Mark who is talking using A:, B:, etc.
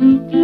A: Mm-hmm.